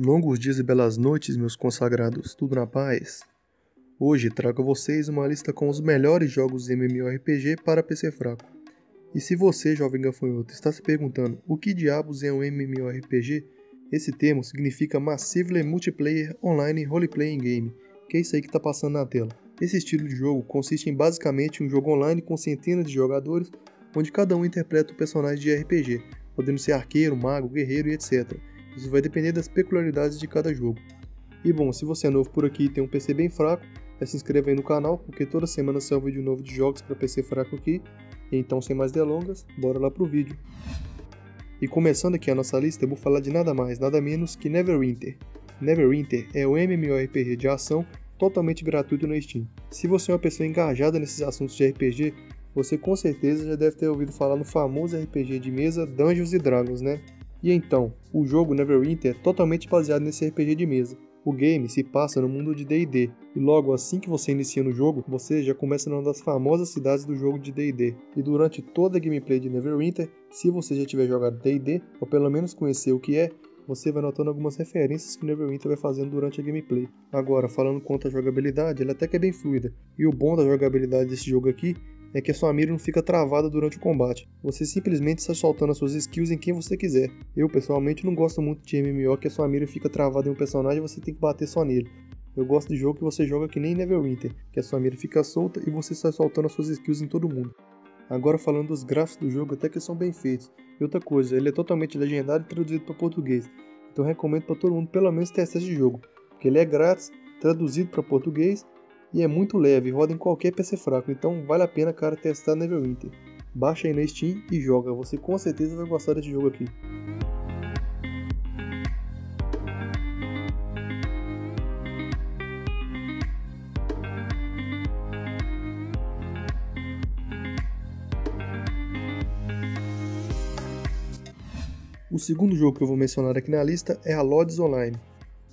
Longos dias e belas noites, meus consagrados, tudo na paz? Hoje trago a vocês uma lista com os melhores jogos MMORPG para PC fraco. E se você, jovem gafanhoto, está se perguntando o que diabos é um MMORPG, esse termo significa Massively Multiplayer Online Role Playing Game, que é isso aí que está passando na tela. Esse estilo de jogo consiste em basicamente um jogo online com centenas de jogadores, onde cada um interpreta o um personagem de RPG, podendo ser arqueiro, mago, guerreiro e etc isso vai depender das peculiaridades de cada jogo. E bom, se você é novo por aqui e tem um PC bem fraco, é se inscreva aí no canal, porque toda semana sai um vídeo novo de jogos para PC fraco aqui. Então, sem mais delongas, bora lá pro vídeo. E começando aqui a nossa lista, eu vou falar de nada mais, nada menos que Neverwinter. Neverwinter é um MMORPG de ação totalmente gratuito no Steam. Se você é uma pessoa engajada nesses assuntos de RPG, você com certeza já deve ter ouvido falar no famoso RPG de mesa Dungeons Dragons, né? E então, o jogo Neverwinter é totalmente baseado nesse RPG de mesa. O game se passa no mundo de D&D, e logo assim que você inicia no jogo, você já começa numa das famosas cidades do jogo de D&D. E durante toda a gameplay de Neverwinter, se você já tiver jogado D&D, ou pelo menos conhecer o que é, você vai notando algumas referências que Neverwinter vai fazendo durante a gameplay. Agora, falando quanto à jogabilidade, ela até que é bem fluida. E o bom da jogabilidade desse jogo aqui é que a sua mira não fica travada durante o combate. Você simplesmente está soltando as suas skills em quem você quiser. Eu, pessoalmente, não gosto muito de MMO que a sua mira fica travada em um personagem e você tem que bater só nele. Eu gosto de jogo que você joga que nem Neverwinter, que a sua mira fica solta e você está soltando as suas skills em todo mundo. Agora falando dos gráficos do jogo, até que são bem feitos. E outra coisa, ele é totalmente legendado e traduzido para português. Então recomendo para todo mundo pelo menos testar esse jogo, porque ele é grátis, traduzido para português e é muito leve, roda em qualquer PC fraco, então vale a pena cara testar Neverwinter. Baixa aí na Steam e joga, você com certeza vai gostar desse jogo aqui. O segundo jogo que eu vou mencionar aqui na lista é a Lords Online.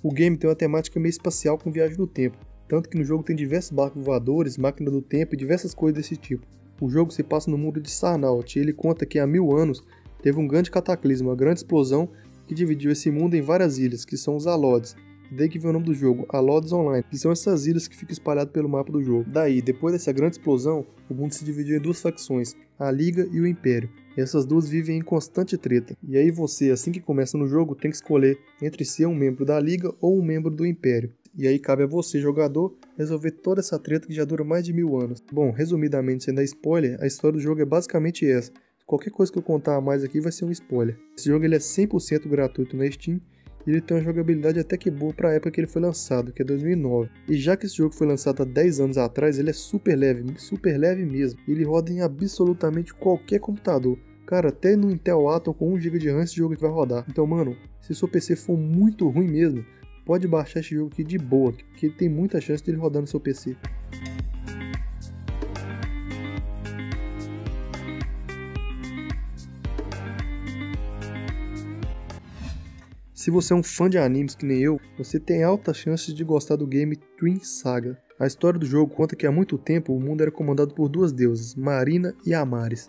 O game tem uma temática meio espacial com viagem no tempo, tanto que no jogo tem diversos barcos voadores, máquina do tempo e diversas coisas desse tipo. O jogo se passa no mundo de Sarnaut e ele conta que há mil anos teve um grande cataclismo, uma grande explosão que dividiu esse mundo em várias ilhas, que são os Alodes. Daí que vem o nome do jogo, Alodes Online, que são essas ilhas que ficam espalhadas pelo mapa do jogo. Daí, depois dessa grande explosão, o mundo se dividiu em duas facções, a Liga e o Império. E essas duas vivem em constante treta. E aí você, assim que começa no jogo, tem que escolher entre ser um membro da Liga ou um membro do Império. E aí cabe a você, jogador, resolver toda essa treta que já dura mais de mil anos. Bom, resumidamente, sem dar spoiler, a história do jogo é basicamente essa. Qualquer coisa que eu contar mais aqui vai ser um spoiler. Esse jogo ele é 100% gratuito na Steam e ele tem uma jogabilidade até que boa para a época que ele foi lançado, que é 2009. E já que esse jogo foi lançado há 10 anos atrás, ele é super leve, super leve mesmo. Ele roda em absolutamente qualquer computador. Cara, até no Intel Atom com 1 GB de RAM esse jogo vai rodar. Então, mano, se seu PC for muito ruim mesmo, pode baixar esse jogo aqui de boa, porque tem muita chance dele rodar no seu PC. Se você é um fã de animes que nem eu, você tem altas chances de gostar do game Twin Saga. A história do jogo conta que há muito tempo o mundo era comandado por duas deusas, Marina e Amaris.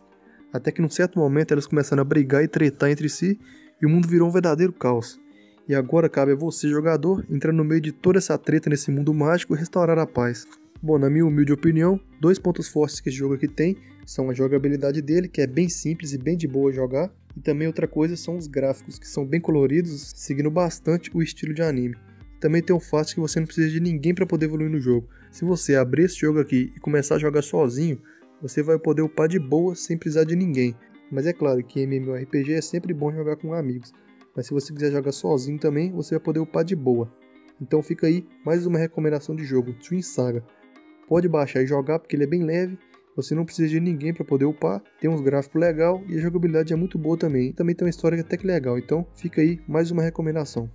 Até que num certo momento elas começaram a brigar e tretar entre si e o mundo virou um verdadeiro caos. E agora cabe a você, jogador, entrar no meio de toda essa treta nesse mundo mágico e restaurar a paz. Bom, na minha humilde opinião, dois pontos fortes que esse jogo aqui tem são a jogabilidade dele, que é bem simples e bem de boa jogar, e também outra coisa são os gráficos, que são bem coloridos, seguindo bastante o estilo de anime. Também tem o fato de que você não precisa de ninguém para poder evoluir no jogo. Se você abrir esse jogo aqui e começar a jogar sozinho, você vai poder upar de boa sem precisar de ninguém. Mas é claro que MMORPG é sempre bom jogar com amigos. Mas se você quiser jogar sozinho também, você vai poder upar de boa. Então fica aí mais uma recomendação de jogo, Twin Saga. Pode baixar e jogar porque ele é bem leve, você não precisa de ninguém para poder upar, tem uns gráficos legal e a jogabilidade é muito boa também. Também tem uma história até que legal, então fica aí mais uma recomendação.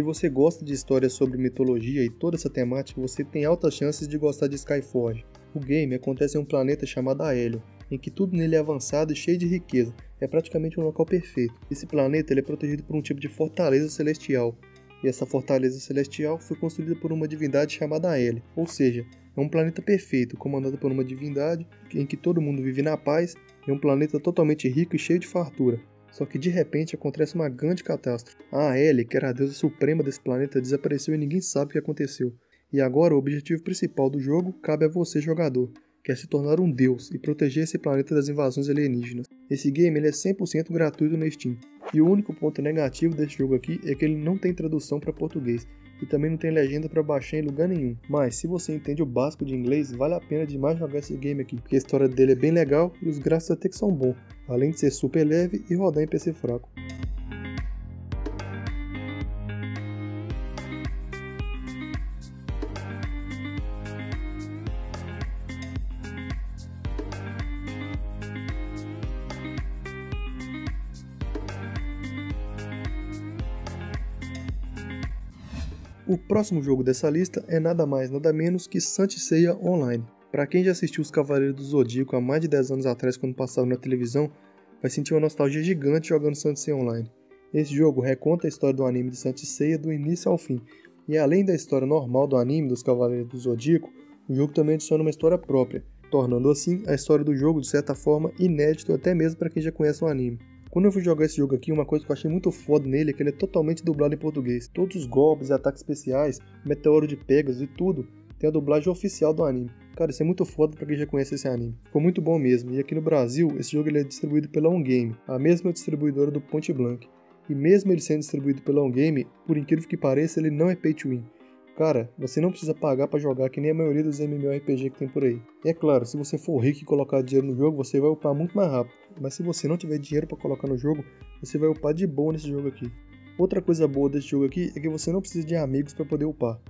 Se você gosta de histórias sobre mitologia e toda essa temática, você tem altas chances de gostar de Skyforge. O game acontece em um planeta chamado Aélio, em que tudo nele é avançado e cheio de riqueza. É praticamente um local perfeito. Esse planeta é protegido por um tipo de fortaleza celestial. e essa fortaleza celestial foi construída por uma divindade chamada Aele, ou seja, é um planeta perfeito, comandado por uma divindade em que todo mundo vive na paz é um planeta totalmente rico e cheio de fartura. Só que de repente acontece uma grande catástrofe. A Aele, que era a deusa suprema desse planeta, desapareceu e ninguém sabe o que aconteceu. E agora o objetivo principal do jogo cabe a você, jogador, que é se tornar um deus e proteger esse planeta das invasões alienígenas. Esse game ele é 100% gratuito no Steam. E o único ponto negativo desse jogo aqui é que ele não tem tradução para português e também não tem legenda para baixar em lugar nenhum. Mas se você entende o básico de inglês, vale a pena demais jogar esse game aqui, porque a história dele é bem legal e os gráficos até que são bons, além de ser super leve e rodar em PC fraco. O próximo jogo dessa lista é nada mais nada menos que Santiceia Online. Para quem já assistiu os Cavaleiros do Zodíaco há mais de 10 anos atrás quando passavam na televisão, vai sentir uma nostalgia gigante jogando Santiceia Online. Esse jogo reconta a história do anime de Santiceia do início ao fim, e além da história normal do anime dos Cavaleiros do Zodíaco, o jogo também adiciona uma história própria, tornando assim a história do jogo de certa forma inédito até mesmo para quem já conhece o anime. Quando eu fui jogar esse jogo aqui, uma coisa que eu achei muito foda nele é que ele é totalmente dublado em português. Todos os golpes ataques especiais, meteoro de Pegasus e tudo, tem a dublagem oficial do anime. Cara, isso é muito foda pra quem já conhece esse anime. Ficou muito bom mesmo. E aqui no Brasil, esse jogo ele é distribuído pela OnGame, a mesma distribuidora do Point Blank. E mesmo ele sendo distribuído pela OnGame, por incrível que pareça, ele não é pay to win. Cara, você não precisa pagar para jogar que nem a maioria dos MMORPG que tem por aí. E é claro, se você for rico e colocar dinheiro no jogo, você vai upar muito mais rápido. Mas se você não tiver dinheiro para colocar no jogo, você vai upar de boa nesse jogo aqui. Outra coisa boa desse jogo aqui é que você não precisa de amigos para poder upar.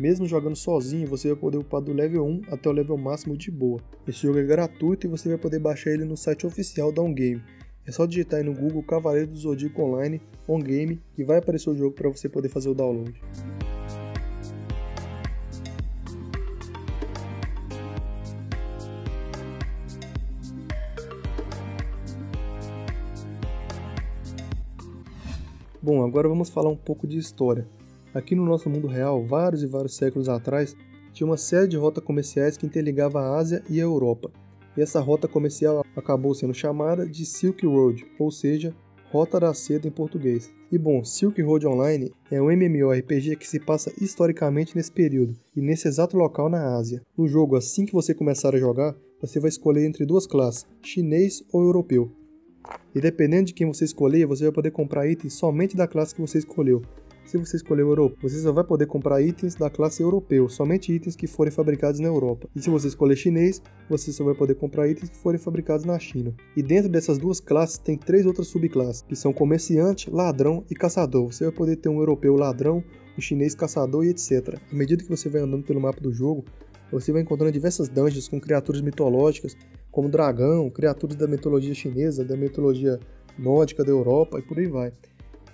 Mesmo jogando sozinho, você vai poder upar do level 1 até o level máximo de boa. Esse jogo é gratuito e você vai poder baixar ele no site oficial da OnGame. É só digitar aí no Google Cavaleiro do Zodíaco Online OnGame e vai aparecer o jogo para você poder fazer o download. Bom, agora vamos falar um pouco de história. Aqui no nosso mundo real, vários e vários séculos atrás, tinha uma série de rotas comerciais que interligava a Ásia e a Europa. E essa rota comercial acabou sendo chamada de Silk Road, ou seja, Rota da Seda em português. E bom, Silk Road Online é um MMORPG que se passa historicamente nesse período e nesse exato local na Ásia. No jogo, assim que você começar a jogar, você vai escolher entre duas classes, chinês ou europeu. E dependendo de quem você escolher, você vai poder comprar itens somente da classe que você escolheu. Se você escolher o europeu, você só vai poder comprar itens da classe europeu, somente itens que forem fabricados na Europa. E se você escolher chinês, você só vai poder comprar itens que forem fabricados na China. E dentro dessas duas classes tem três outras subclasses, que são comerciante, ladrão e caçador. Você vai poder ter um europeu ladrão, um chinês caçador e etc. À medida que você vai andando pelo mapa do jogo, você vai encontrando diversas dungeons com criaturas mitológicas, como dragão, criaturas da mitologia chinesa, da mitologia nórdica da Europa e por aí vai.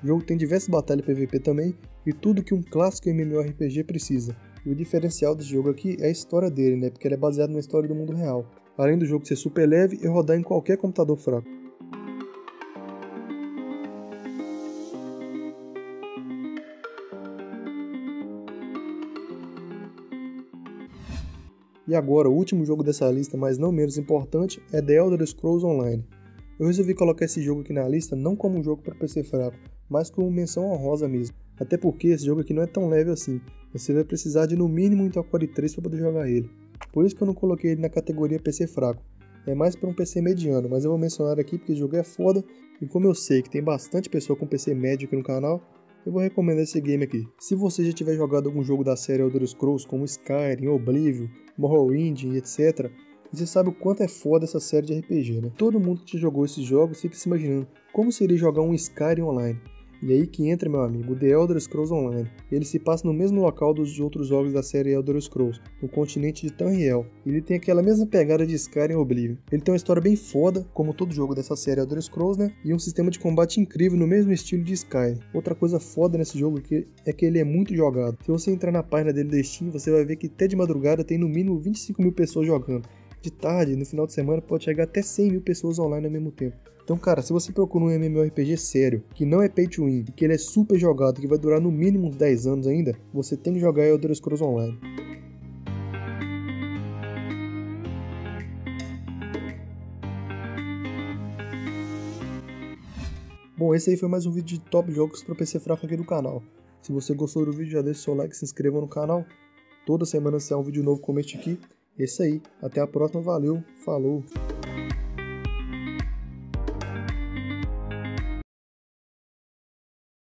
O jogo tem diversas batalhas PVP também e tudo que um clássico MMORPG precisa. E o diferencial desse jogo aqui é a história dele, né? Porque ele é baseado na história do mundo real. Além do jogo ser super leve e rodar em qualquer computador fraco. E agora, o último jogo dessa lista, mas não menos importante, é The Elder Scrolls Online. Eu resolvi colocar esse jogo aqui na lista não como um jogo para PC fraco, mas como menção honrosa mesmo. Até porque esse jogo aqui não é tão leve assim. Você vai precisar de no mínimo Intel Core 3 para poder jogar ele. Por isso que eu não coloquei ele na categoria PC fraco. É mais para um PC mediano, mas eu vou mencionar aqui porque o jogo é foda e como eu sei que tem bastante pessoa com PC médio aqui no canal, eu vou recomendar esse game aqui. Se você já tiver jogado algum jogo da série Elder Scrolls, como Skyrim, Oblivion, Morrowind etc., você sabe o quanto é foda essa série de RPG, né? Todo mundo que jogou esses jogos fica se imaginando como seria jogar um Skyrim online. E aí que entra, meu amigo, The Elder Scrolls Online. Ele se passa no mesmo local dos outros jogos da série Elder Scrolls, no continente de Tamriel. Ele tem aquela mesma pegada de Skyrim Oblivion. Ele tem uma história bem foda, como todo jogo dessa série Elder Scrolls, né? E um sistema de combate incrível no mesmo estilo de Skyrim. Outra coisa foda nesse jogo é que ele é muito jogado. Se você entrar na página dele da Steam, você vai ver que até de madrugada tem no mínimo 25 mil pessoas jogando. De tarde, no final de semana, pode chegar até 100 mil pessoas online ao mesmo tempo. Então, cara, se você procura um MMORPG sério, que não é pay to win, que ele é super jogado, que vai durar no mínimo uns 10 anos ainda, você tem que jogar Elder Scrolls Online. Bom, esse aí foi mais um vídeo de top jogos para PC fraco aqui do canal. Se você gostou do vídeo, já deixa o seu like, se inscreva no canal. Toda semana sai um vídeo novo, comente aqui. Esse aí. Até a próxima. Valeu. Falou.